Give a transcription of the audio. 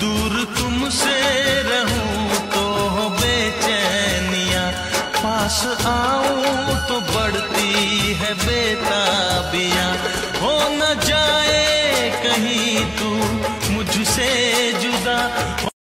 दूर तुमसे रहूँ तो बेचैनिया। पास आऊँ तो बढ़ती है बेताबिया। हो न जाए कहीं तू, मुझसे जुदा।